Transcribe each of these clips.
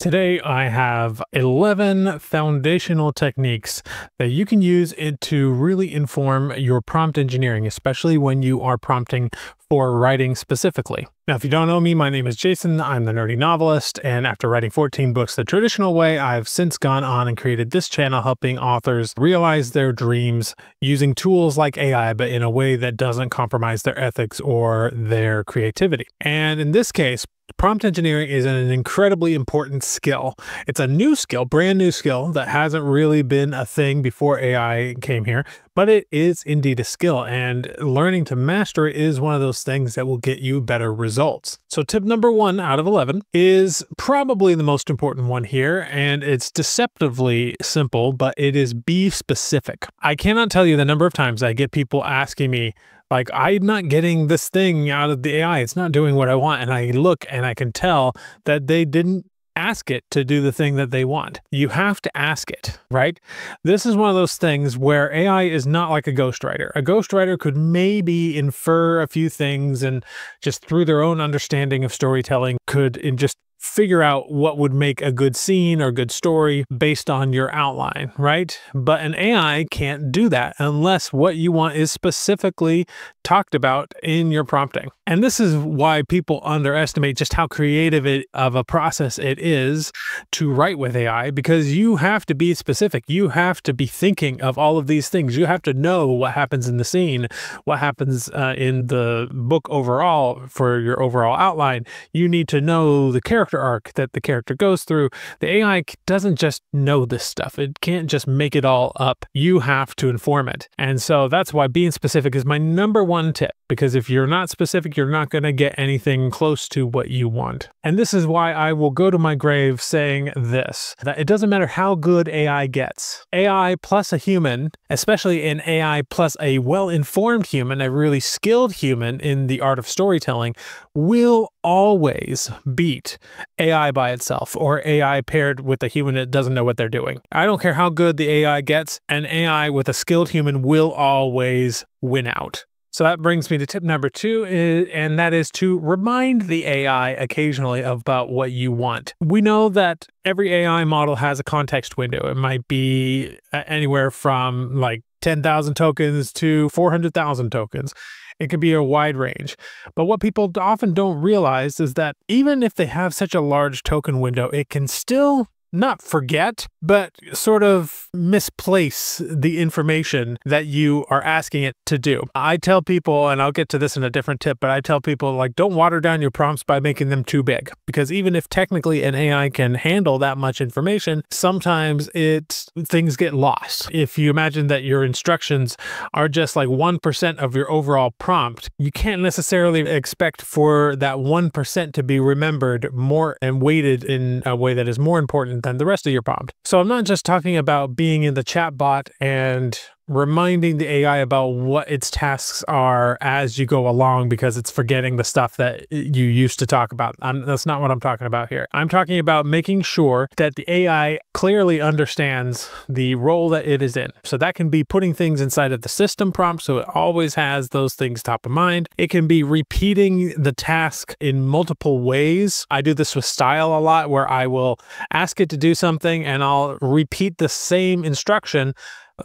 Today, I have 11 foundational techniques that you can use to really inform your prompt engineering, especially when you are prompting for writing specifically. Now, if you don't know me, my name is Jason. I'm the Nerdy Novelist, and after writing 14 books the traditional way, I've since gone on and created this channel helping authors realize their dreams using tools like AI, but in a way that doesn't compromise their ethics or their creativity. And in this case, Prompt engineering is an incredibly important skill. It's a new skill, brand new skill that hasn't really been a thing before AI came here, but it is indeed a skill and learning to master it is one of those things that will get you better results. So tip number one out of 11 is probably the most important one here and it's deceptively simple, but it is be specific. I cannot tell you the number of times I get people asking me, like I'm not getting this thing out of the AI. It's not doing what I want. And I look and I can tell that they didn't ask it to do the thing that they want. You have to ask it, right? This is one of those things where AI is not like a ghostwriter. A ghostwriter could maybe infer a few things and just through their own understanding of storytelling could in just figure out what would make a good scene or good story based on your outline, right? But an AI can't do that unless what you want is specifically talked about in your prompting. And this is why people underestimate just how creative it, of a process it is to write with AI because you have to be specific. You have to be thinking of all of these things. You have to know what happens in the scene, what happens uh, in the book overall for your overall outline. You need to know the character character arc that the character goes through. The AI doesn't just know this stuff. It can't just make it all up. You have to inform it. And so that's why being specific is my number one tip because if you're not specific, you're not going to get anything close to what you want. And this is why I will go to my grave saying this, that it doesn't matter how good AI gets. AI plus a human, especially an AI plus a well-informed human, a really skilled human in the art of storytelling, will always beat AI by itself or AI paired with a human that doesn't know what they're doing. I don't care how good the AI gets, an AI with a skilled human will always win out. So that brings me to tip number two, and that is to remind the AI occasionally about what you want. We know that every AI model has a context window. It might be uh, anywhere from like 10,000 tokens to 400,000 tokens. It can be a wide range. But what people often don't realize is that even if they have such a large token window, it can still not forget, but sort of misplace the information that you are asking it to do. I tell people, and I'll get to this in a different tip, but I tell people like don't water down your prompts by making them too big because even if technically an AI can handle that much information, sometimes it things get lost. If you imagine that your instructions are just like 1% of your overall prompt, you can't necessarily expect for that 1% to be remembered more and weighted in a way that is more important than the rest of your prompt. So I'm not just talking about being in the chat bot and reminding the AI about what its tasks are as you go along because it's forgetting the stuff that you used to talk about. I'm, that's not what I'm talking about here. I'm talking about making sure that the AI clearly understands the role that it is in. So that can be putting things inside of the system prompt so it always has those things top of mind. It can be repeating the task in multiple ways. I do this with style a lot where I will ask it to do something and I'll repeat the same instruction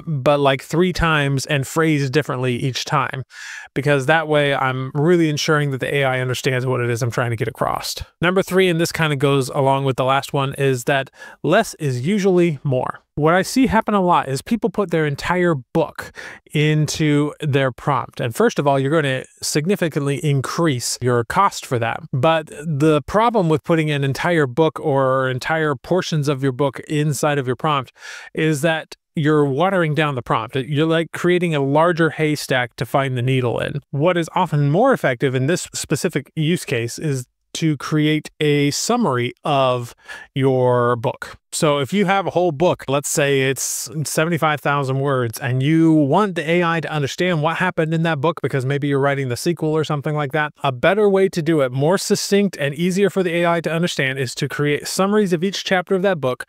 but like three times and phrased differently each time, because that way I'm really ensuring that the AI understands what it is I'm trying to get across. Number three, and this kind of goes along with the last one, is that less is usually more. What I see happen a lot is people put their entire book into their prompt. And first of all, you're going to significantly increase your cost for that. But the problem with putting an entire book or entire portions of your book inside of your prompt is that you're watering down the prompt. You're like creating a larger haystack to find the needle in. What is often more effective in this specific use case is to create a summary of your book. So if you have a whole book, let's say it's 75,000 words, and you want the AI to understand what happened in that book because maybe you're writing the sequel or something like that, a better way to do it, more succinct and easier for the AI to understand, is to create summaries of each chapter of that book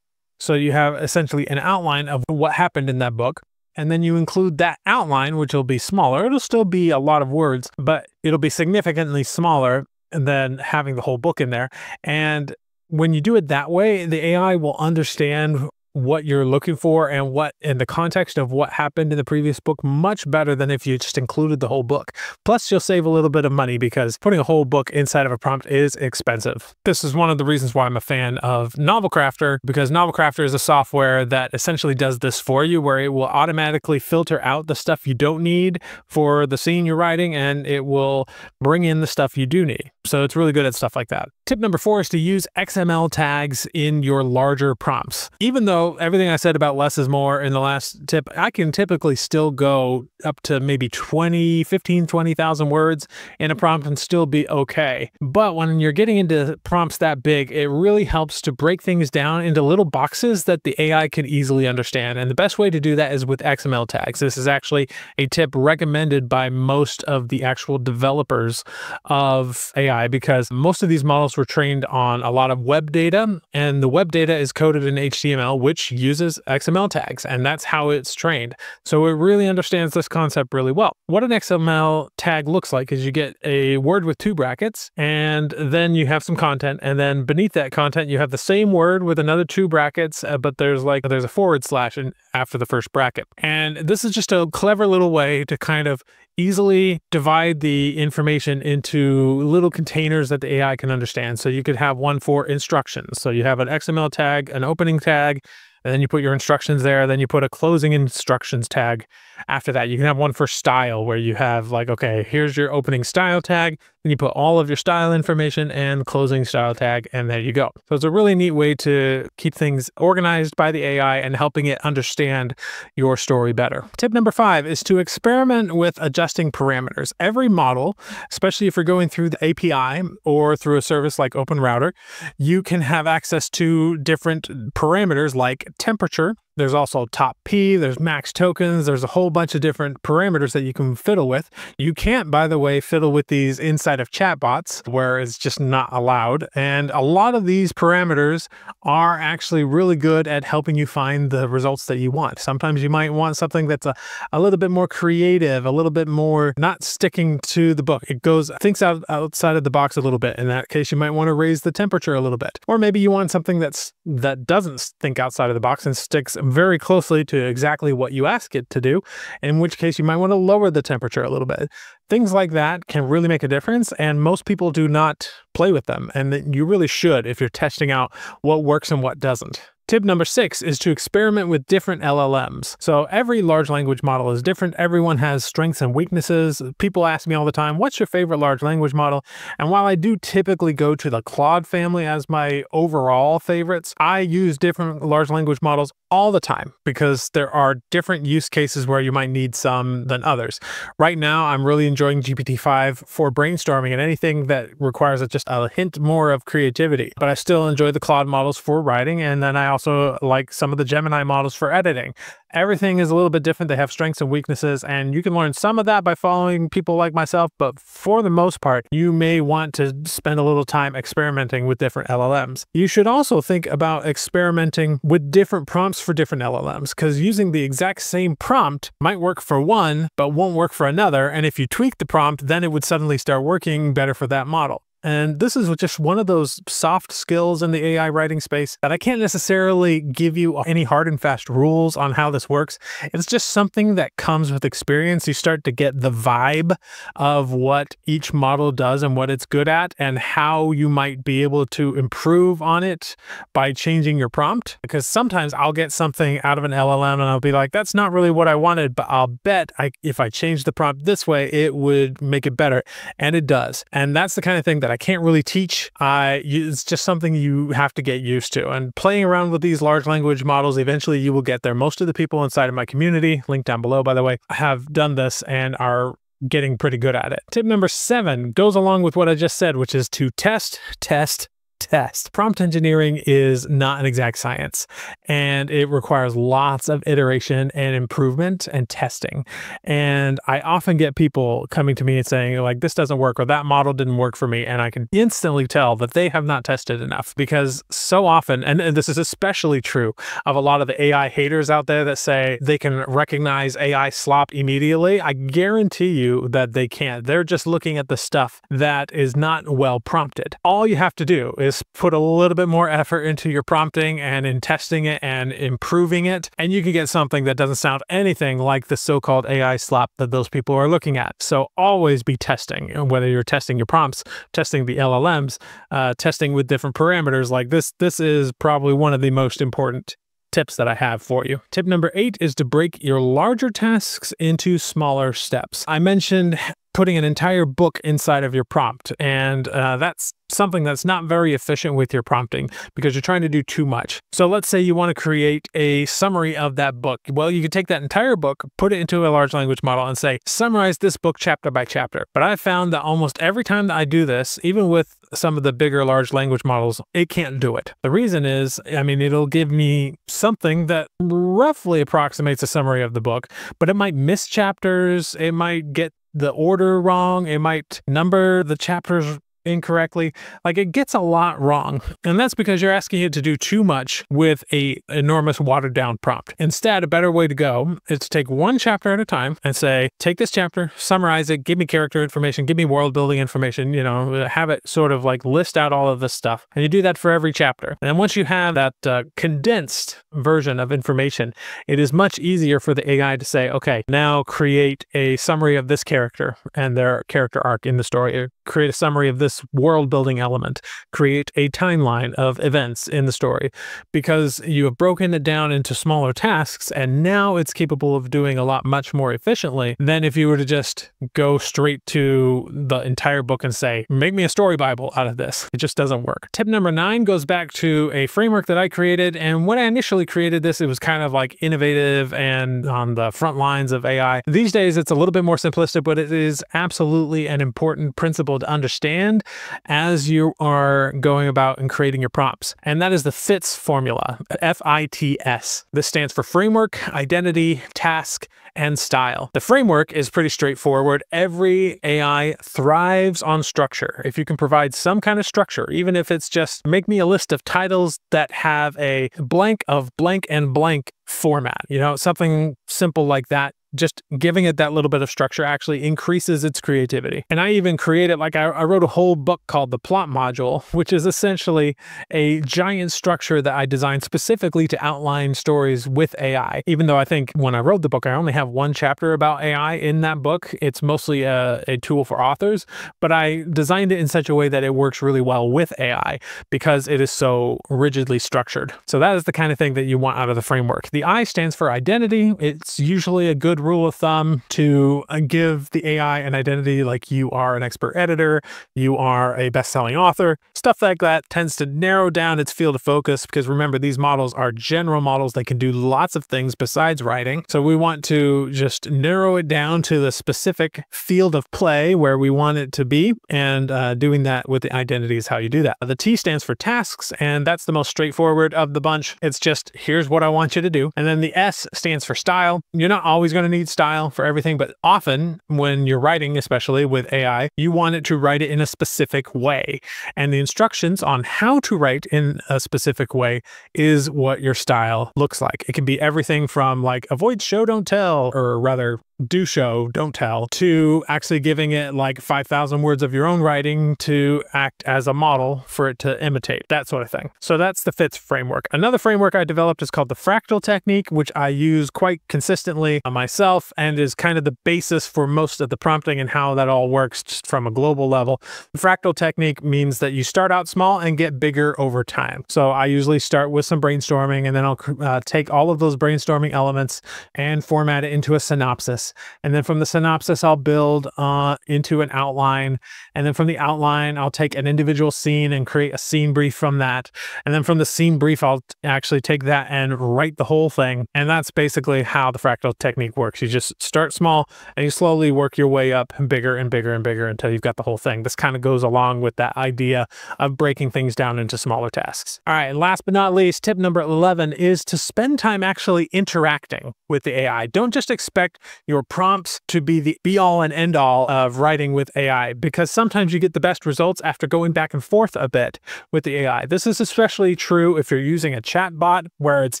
so you have essentially an outline of what happened in that book. And then you include that outline, which will be smaller. It'll still be a lot of words, but it'll be significantly smaller than having the whole book in there. And when you do it that way, the AI will understand what you're looking for and what in the context of what happened in the previous book much better than if you just included the whole book. Plus, you'll save a little bit of money because putting a whole book inside of a prompt is expensive. This is one of the reasons why I'm a fan of Novelcrafter because Novelcrafter is a software that essentially does this for you where it will automatically filter out the stuff you don't need for the scene you're writing and it will bring in the stuff you do need. So it's really good at stuff like that. Tip number four is to use XML tags in your larger prompts. Even though everything I said about less is more in the last tip, I can typically still go up to maybe 20, 15, 20,000 words in a prompt and still be okay. But when you're getting into prompts that big, it really helps to break things down into little boxes that the AI can easily understand. And the best way to do that is with XML tags. This is actually a tip recommended by most of the actual developers of AI because most of these models were trained on a lot of web data and the web data is coded in HTML, which which uses XML tags, and that's how it's trained. So it really understands this concept really well. What an XML tag looks like is you get a word with two brackets, and then you have some content, and then beneath that content, you have the same word with another two brackets, uh, but there's like, there's a forward slash in, after the first bracket. And this is just a clever little way to kind of easily divide the information into little containers that the AI can understand. And so you could have one for instructions. So you have an XML tag, an opening tag, and then you put your instructions there. Then you put a closing instructions tag after that. You can have one for style where you have like, okay, here's your opening style tag. Then you put all of your style information and closing style tag, and there you go. So it's a really neat way to keep things organized by the AI and helping it understand your story better. Tip number five is to experiment with adjusting parameters. Every model, especially if you're going through the API or through a service like OpenRouter, you can have access to different parameters like temperature, there's also top P, there's max tokens, there's a whole bunch of different parameters that you can fiddle with. You can't, by the way, fiddle with these inside of chatbots where it's just not allowed. And a lot of these parameters are actually really good at helping you find the results that you want. Sometimes you might want something that's a, a little bit more creative, a little bit more not sticking to the book. It goes, thinks out outside of the box a little bit. In that case, you might want to raise the temperature a little bit. Or maybe you want something that's that doesn't think outside of the box and sticks very closely to exactly what you ask it to do, in which case you might want to lower the temperature a little bit. Things like that can really make a difference, and most people do not play with them, and you really should if you're testing out what works and what doesn't. Tip number six is to experiment with different LLMs. So every large language model is different. Everyone has strengths and weaknesses. People ask me all the time, what's your favorite large language model? And while I do typically go to the Claude family as my overall favorites, I use different large language models all the time because there are different use cases where you might need some than others. Right now, I'm really enjoying GPT-5 for brainstorming and anything that requires just a hint more of creativity. But I still enjoy the Claude models for writing, and then I also like some of the Gemini models for editing. Everything is a little bit different. They have strengths and weaknesses, and you can learn some of that by following people like myself. But for the most part, you may want to spend a little time experimenting with different LLMs. You should also think about experimenting with different prompts for different LLMs, because using the exact same prompt might work for one, but won't work for another. And if you tweak the prompt, then it would suddenly start working better for that model. And this is just one of those soft skills in the AI writing space that I can't necessarily give you any hard and fast rules on how this works. It's just something that comes with experience. You start to get the vibe of what each model does and what it's good at and how you might be able to improve on it by changing your prompt. Because sometimes I'll get something out of an LLM and I'll be like, that's not really what I wanted, but I'll bet I, if I change the prompt this way, it would make it better. And it does. And that's the kind of thing that I can't really teach. Uh, it's just something you have to get used to. And playing around with these large language models, eventually you will get there. Most of the people inside of my community, link down below, by the way, have done this and are getting pretty good at it. Tip number seven goes along with what I just said, which is to test, test, test. Prompt engineering is not an exact science and it requires lots of iteration and improvement and testing. And I often get people coming to me and saying like, this doesn't work or that model didn't work for me. And I can instantly tell that they have not tested enough because so often, and, and this is especially true of a lot of the AI haters out there that say they can recognize AI slop immediately. I guarantee you that they can't. They're just looking at the stuff that is not well prompted. All you have to do is put a little bit more effort into your prompting and in testing it and improving it. And you can get something that doesn't sound anything like the so called AI slop that those people are looking at. So always be testing, whether you're testing your prompts, testing the LLMs, uh, testing with different parameters like this. This is probably one of the most important tips that I have for you. Tip number eight is to break your larger tasks into smaller steps. I mentioned putting an entire book inside of your prompt. And uh, that's something that's not very efficient with your prompting because you're trying to do too much. So let's say you want to create a summary of that book. Well, you could take that entire book, put it into a large language model and say, summarize this book chapter by chapter. But I've found that almost every time that I do this, even with some of the bigger large language models, it can't do it. The reason is, I mean, it'll give me something that roughly approximates a summary of the book, but it might miss chapters. It might get the order wrong. It might number the chapters incorrectly. Like it gets a lot wrong. And that's because you're asking it to do too much with a enormous watered down prompt. Instead, a better way to go is to take one chapter at a time and say, take this chapter, summarize it, give me character information, give me world building information, you know, have it sort of like list out all of this stuff. And you do that for every chapter. And once you have that uh, condensed version of information, it is much easier for the AI to say, okay, now create a summary of this character and their character arc in the story, create a summary of this world building element, create a timeline of events in the story because you have broken it down into smaller tasks and now it's capable of doing a lot much more efficiently than if you were to just go straight to the entire book and say, make me a story Bible out of this. It just doesn't work. Tip number nine goes back to a framework that I created. And when I initially created this, it was kind of like innovative and on the front lines of AI. These days, it's a little bit more simplistic, but it is absolutely an important principle to understand as you are going about and creating your prompts. And that is the FITS formula, F-I-T-S. This stands for framework, identity, task, and style. The framework is pretty straightforward. Every AI thrives on structure. If you can provide some kind of structure, even if it's just make me a list of titles that have a blank of blank and blank format, you know, something simple like that just giving it that little bit of structure actually increases its creativity. And I even created, like, I, I, wrote a whole book called the Plot Module, which is essentially a giant structure that I designed specifically to outline stories with AI. Even though I think when I wrote the book, I only have one chapter about AI in that book. It's mostly a, a tool for authors, but I designed it in such a way that it works really well with AI because it is so rigidly structured. So that is the kind of thing that you want out of the framework. The I stands for identity. It's usually a good rule of thumb to uh, give the AI an identity like you are an expert editor, you are a best-selling author. Stuff like that tends to narrow down its field of focus because remember, these models are general models. They can do lots of things besides writing. So we want to just narrow it down to the specific field of play where we want it to be. And uh, doing that with the identity is how you do that. The T stands for tasks, and that's the most straightforward of the bunch. It's just, here's what I want you to do. And then the S stands for style. You're not always going to need style for everything, but often when you're writing, especially with AI, you want it to write it in a specific way. And the instructions on how to write in a specific way is what your style looks like. It can be everything from like avoid show, don't tell, or rather do show, don't tell, to actually giving it like 5,000 words of your own writing to act as a model for it to imitate, that sort of thing. So that's the FITS framework. Another framework I developed is called the fractal technique, which I use quite consistently myself and is kind of the basis for most of the prompting and how that all works just from a global level. The fractal technique means that you start out small and get bigger over time. So I usually start with some brainstorming and then I'll uh, take all of those brainstorming elements and format it into a synopsis synopsis. And then from the synopsis, I'll build uh, into an outline. And then from the outline, I'll take an individual scene and create a scene brief from that. And then from the scene brief, I'll actually take that and write the whole thing. And that's basically how the fractal technique works. You just start small and you slowly work your way up bigger and bigger and bigger until you've got the whole thing. This kind of goes along with that idea of breaking things down into smaller tasks. All right, last but not least, tip number 11 is to spend time actually interacting with the AI. Don't just expect your your prompts to be the be all and end all of writing with AI because sometimes you get the best results after going back and forth a bit with the AI. This is especially true if you're using a chat bot where it's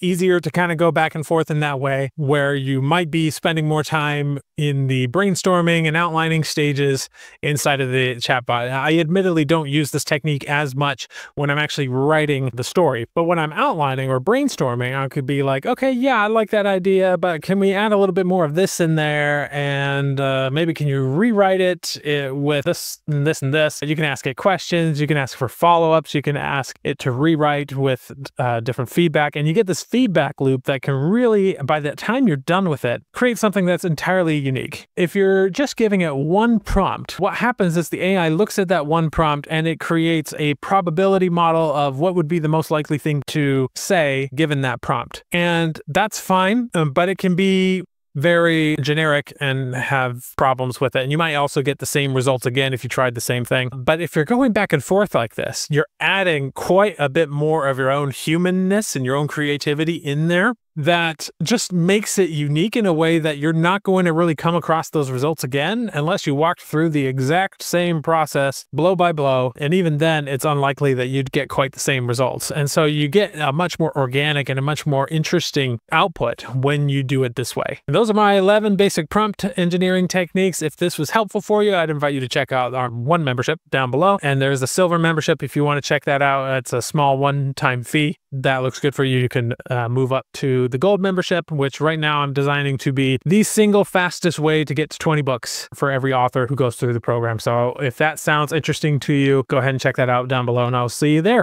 easier to kind of go back and forth in that way, where you might be spending more time in the brainstorming and outlining stages inside of the chatbot. I admittedly don't use this technique as much when I'm actually writing the story, but when I'm outlining or brainstorming, I could be like, okay, yeah, I like that idea, but can we add a little bit more of this in there? And uh, maybe can you rewrite it, it uh, with this and this and this? You can ask it questions, you can ask for follow ups, you can ask it to rewrite with uh, different feedback, and you get this feedback loop that can really, by the time you're done with it, create something that's entirely unique. If you're just giving it one prompt, what happens is the AI looks at that one prompt and it creates a probability model of what would be the most likely thing to say given that prompt. And that's fine, um, but it can be very generic and have problems with it. And you might also get the same results again if you tried the same thing. But if you're going back and forth like this, you're adding quite a bit more of your own humanness and your own creativity in there that just makes it unique in a way that you're not going to really come across those results again unless you walked through the exact same process blow by blow. And even then, it's unlikely that you'd get quite the same results. And so you get a much more organic and a much more interesting output when you do it this way. And those are my 11 basic prompt engineering techniques. If this was helpful for you, I'd invite you to check out our one membership down below. And there's a silver membership if you want to check that out. It's a small one time fee that looks good for you, you can uh, move up to the gold membership, which right now I'm designing to be the single fastest way to get to 20 books for every author who goes through the program. So if that sounds interesting to you, go ahead and check that out down below and I'll see you there.